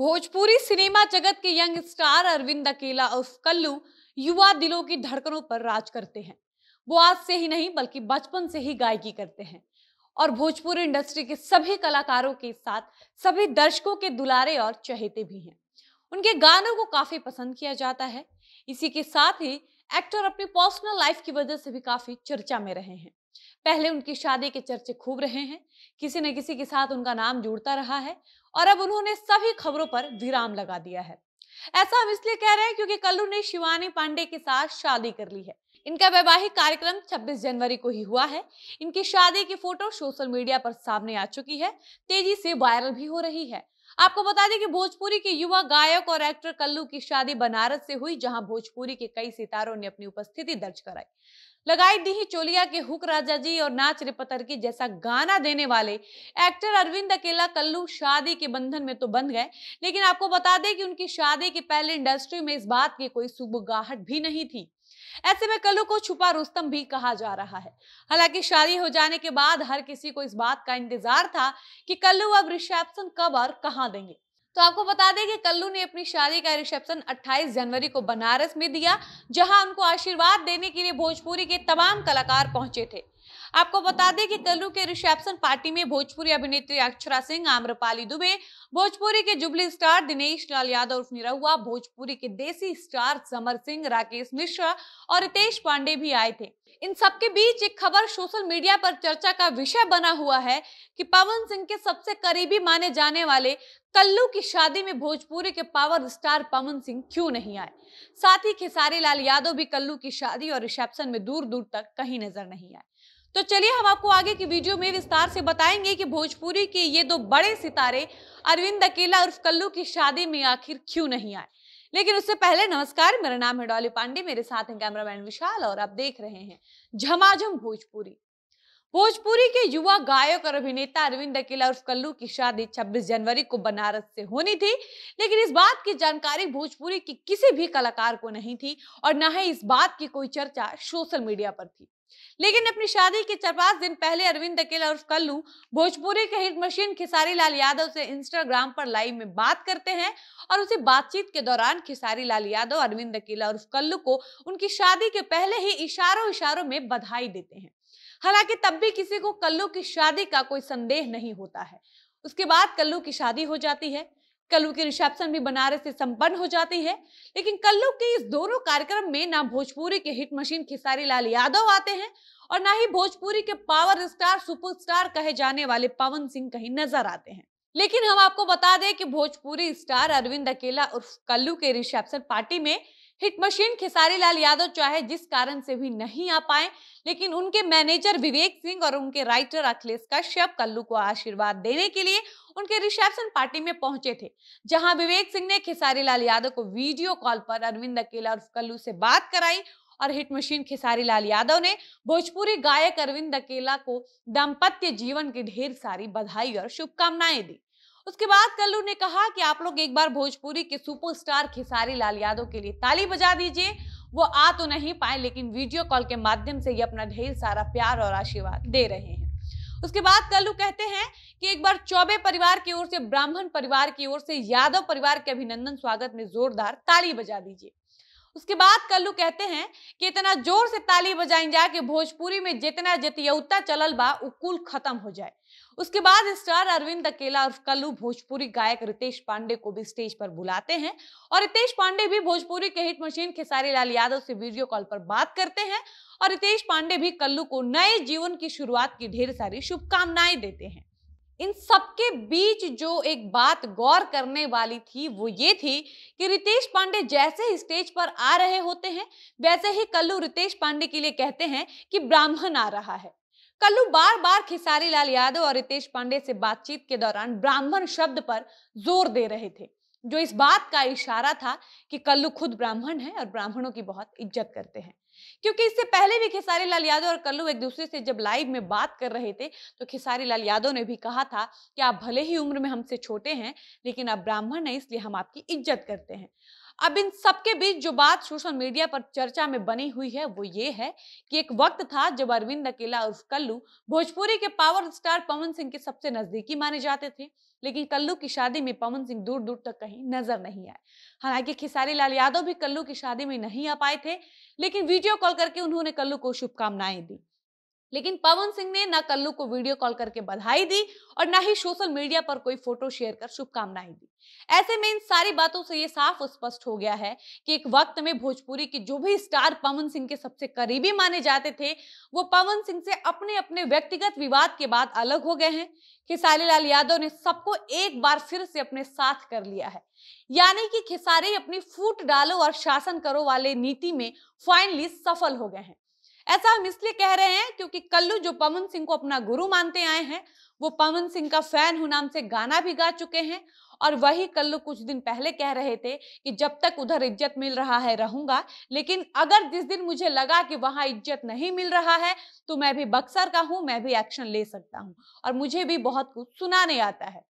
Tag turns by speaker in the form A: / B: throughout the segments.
A: Bhojpuri cinema जगत के young star Arvind अकेला उर्फ़ कल्लू युवा दिलों की धड़कनों पर राज करते हैं। वो आज से ही नहीं, बल्कि बचपन से ही गायकी करते हैं। और भोजपुरी इंडस्ट्री के सभी कलाकारों के साथ सभी दर्शकों के दुलारे और चहेते भी हैं। उनके गानों को काफ़ी पसंद किया जाता है। इसी के साथ ही एक्टर अपनी पर्सनल लाइफ की वजह से भी काफ़ी चर्चा में रहे हैं। पहले उनकी शादी के चर्चे खूब रहे हैं, किसी न किसी के साथ उनका नाम जुड़ता रहा है और अब उन्होंने सभी खबरों पर विराम लगा दिया है। ऐसा हम इसलिए कह रहे हैं क्योंकि कल्लू ने शिवानी पांडे के साथ शादी कर ली है। इनका वैवाहिक कार्यक्रम 26 जनवरी को ही हुआ है। इनकी शादी की फ़ोटो सोशल मीडिया पर सामने आ चुकी है। तेज़ी से वायरल भी हो रही है। आपको बता दें कि भोजपुरी के युवा गायक और एक्टर कल्लू की शादी बनारस से हुई, जहाँ भोजपुरी के कई सितारों ने अपनी उपस्थिति दर्ज कराई। लगाई दी चोलिया के हुक राजा जी और नाच रिपतर की जैसा गाना देने वाले एक्टर अरविंद अकेला कल्लू शादी के बंधन में तो बंध गए, लेकिन आपको बता दें कि उनकी शादी के पहले इंडस्ट्री में इस बात की कोई सुबगाहट भी नहीं थी। ऐसे में कल्लू को छुपा रुस्तम भी कहा जा रहा है। हालाँकि शादी हो जाने के बाद हर किसी को इस बात का इंतज़ार था कि कल्लू अब रिसेप्शन कब और कहाँ देंगे। तो आपको बता दें कि कल्लू ने अपनी शादी का रिसेप्शन 28 जनवरी को बनारस में दिया, जहाँ उनको आशीर्वाद देने के लिए भोजपुरी के तमाम कलाकार पहुँचे थे। आपको बता दें कि कल्लू के रिसेप्शन पार्टी में भोजपुरी अभिनेत्री अक्षरा सिंह, आम्रपाली दुबे, भोजपुरी के जुबली स्टार दिनेश लाल यादव उर्फ़ निरहुआ, भोजपुरी के देसी स्टार समर सिंह, राकेश मिश्रा और रितेश पांडे भी आए थे। इन सबके बीच एक खबर सोशल मीडिया पर चर्चा का विषय बना हुआ है कि पवन सिंह के सबसे करीबी माने जाने वाले कल्लू की शादी में भोजपुरी के पावर स्टार पवन सिंह क्यों नहीं आए? साथ ही खेसारी लाल यादव भी कल्लू की शादी और रिसेप्शन में दूर दूर तक कहीं नज़र नहीं आए। तो चलिए हम आपको आगे की वीडियो में विस्तार से बताएँगे कि भोजपुरी के ये दो बड़े सितारे अरविंद अकेला उर्फ़ कल्लू की शादी में आखिर क्यों नहीं आए? लेकिन उससे पहले नमस्कार, मेरा नाम है डॉली पांडे, मेरे साथ हैं कैमरामैन विशाल और आप देख रहे हैं झमाझम भोजपुरी। भोजपुरी के युवा गायक और अभिनेता अरविंद अकेला उर्फ़ कल्लू की शादी 26 जनवरी को बनारस से होनी थी, लेकिन इस बात की जानकारी भोजपुरी की किसी भी कलाकार को नहीं थी और न ही इस बात की कोई चर्चा सोशल मीडिया पर थी। लेकिन अपनी शादी के चार पाँच दिन पहले अरविंद अकेला उर्फ़ कल्लू भोजपुरी के हिट मशीन खिसारी लाल यादव से इंस्टाग्राम पर लाइव में बात करते हैं और उसी बातचीत के दौरान खिसारी लाल यादव, अरविंद अकेला उर्फ़ कल्लू को उनकी शादी के पहले ही इशारों इशारों में बधाई देते हैं। हालाँकि तब भी किसी को कल्लू की शादी का कोई संदेह नहीं होता है। उसके बाद कल्लू की शादी हो जाती है। कल्लू की रिसेप्शन भी बनारस से संपन्न हो जाती है। लेकिन कल्लू के इस दोनों कार्यक्रम में ना भोजपुरी के हिट मशीन खिसारी लाल यादव आते हैं और ना ही भोजपुरी के पावर स्टार, सुपरस्टार कहे जाने वाले पवन सिंह कहीं नज़र आते हैं। लेकिन हम आपको बता दें कि भोजपुरी स्टार अरविंद अकेला उर्फ़ कल्लू के रिसेप्शन पार्टी में हिट मशीन खेसारी लाल यादव चाहे जिस कारण से भी नहीं आ पाए, लेकिन उनके मैनेजर विवेक सिंह और उनके राइटर अखिलेश कश्यप कल्लू को आशीर्वाद देने के लिए उनके रिसेप्शन पार्टी में पहुँचे थे, जहाँ विवेक सिंह ने खेसारी लाल यादव को वीडियो कॉल पर अरविंद अकेला और कल्लू से बात कराई और हिट मशीन खेसारी लाल यादव ने भोजपुरी गायक अरविंद अकेला को दाम्पत्य जीवन की ढेर सारी बधाई और शुभकामनाएँ दी। उसके बाद कल्लू ने कहा कि आप लोग एक बार भोजपुरी के सुपरस्टार खेसारी लाल यादव के लिए ताली बजा दीजिए। वो आ तो नहीं पाए, लेकिन वीडियो कॉल के माध्यम से ये अपना ढेर सारा प्यार और आशीर्वाद दे रहे हैं। उसके बाद कल्लू कहते हैं कि एक बार चौबे परिवार की ओर से, ब्राह्मण परिवार की ओर से, यादव परिवार के अभिनंदन स्वागत में जोरदार ताली बजा दीजिए। उसके बाद कल्लू कहते हैं कि इतना ज़ोर से ताली बजाई जा कि भोजपुरी में जितना जतियौता चलल बा कुल खत्म हो जाए। उसके बाद स्टार अरविंद अकेला और कल्लू भोजपुरी गायक रितेश पांडे को भी स्टेज पर बुलाते हैं और रितेश पांडे भी भोजपुरी के हिट मशीन खेसारी लाल यादव से वीडियो कॉल पर बात करते हैं और रितेश पांडे भी कल्लू को नए जीवन की शुरुआत की ढेर सारी शुभकामनाएँ देते हैं। इन सबके बीच जो एक बात गौर करने वाली थी वो ये थी कि रितेश पांडे जैसे ही स्टेज पर आ रहे होते हैं, वैसे ही कल्लू रितेश पांडे के लिए कहते हैं कि ब्राह्मण आ रहा है। कल्लू बार बार खिसारी लाल यादव और रितेश पांडे से बातचीत के दौरान ब्राह्मण शब्द पर ज़ोर दे रहे थे, जो इस बात का इशारा था कि कल्लू खुद ब्राह्मण है और ब्राह्मणों की बहुत इज़्ज़त करते हैं। क्योंकि इससे पहले भी खेसारी लाल यादव और कल्लू एक दूसरे से जब लाइव में बात कर रहे थे तो खेसारी लाल यादव ने भी कहा था कि आप भले ही उम्र में हमसे छोटे हैं, लेकिन आप ब्राह्मण हैं, इसलिए हम आपकी इज़्ज़त करते हैं। अब इन सबके बीच जो बात सोशल मीडिया पर चर्चा में बनी हुई है, वो ये है कि एक वक्त था जब अरविंद अकेला उर्फ़ कल्लू भोजपुरी के पावर स्टार पवन सिंह के सबसे नजदीकी माने जाते थे, लेकिन कल्लू की शादी में पवन सिंह दूर दूर तक कहीं नज़र नहीं आए। हालाँकि खिसारी लाल यादव भी कल्लू की शादी में नहीं आ पाए थे, लेकिन वीडियो कॉल करके उन्होंने कल्लू को शुभकामनाएँ दी। लेकिन पवन सिंह ने ना कल्लू को वीडियो कॉल करके बधाई दी और ना ही सोशल मीडिया पर कोई फ़ोटो शेयर कर शुभकामनाएँ दी। ऐसे में इन सारी बातों से ये साफ़ स्पष्ट हो गया है कि एक वक्त में भोजपुरी के जो भी स्टार पवन सिंह के सबसे करीबी माने जाते थे वो पवन सिंह से अपने अपने व्यक्तिगत विवाद के बाद अलग हो गए हैं खेसारी लाल यादव ने सबको एक बार फिर से अपने साथ कर लिया है। यानी कि खेसारी अपनी फूट डालो और शासन करो वाले नीति में फाइनली सफल हो गए हैं। ऐसा हम इसलिए कह रहे हैं क्योंकि कल्लू जो पवन सिंह को अपना गुरु मानते आए हैं, वो पवन सिंह का फ़ैन हूँ नाम से गाना भी गा चुके हैं और वही कल्लू कुछ दिन पहले कह रहे थे कि जब तक उधर इज़्ज़त मिल रहा है रहूँगा, लेकिन अगर जिस दिन मुझे लगा कि वहाँ इज़्ज़त नहीं मिल रहा है तो मैं भी बक्सर का हूँ, मैं भी एक्शन ले सकता हूँ। और मुझे भी बहुत कुछ सुनाने आता है।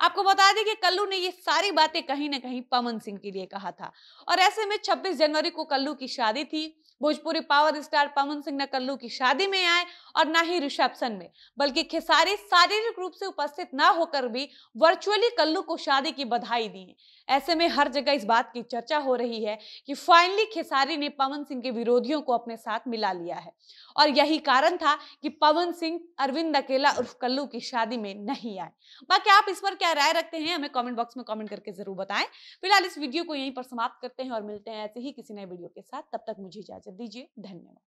A: आपको बता दें कि कल्लू ने ये सारी बातें कहीं ना कहीं पवन सिंह के लिए कहा था। और ऐसे में 26 जनवरी को कल्लू की शादी थी। भोजपुरी पावर स्टार पवन सिंह न कल्लू की शादी में आए और ना ही रिसेप्शन में, बल्कि खेसारी शारीरिक रूप से उपस्थित न होकर भी वर्चुअली कल्लू को शादी की बधाई दी ऐसे में हर जगह इस बात की चर्चा हो रही है कि फाइनली खेसारी ने पवन सिंह के विरोधियों को अपने साथ मिला लिया है। और यही कारण था कि पवन सिंह, अरविंद अकेला उर्फ़ कल्लू की शादी में नहीं आए। बाकी आप इस पर क्या राय रखते हैं, हमें कमेंट बॉक्स में कमेंट करके ज़रूर बताएँ। फ़िलहाल इस वीडियो को यहीं पर समाप्त करते हैं और मिलते हैं ऐसे ही किसी नए वीडियो के साथ। तब तक मुझे इजाज़त दीजिए। धन्यवाद।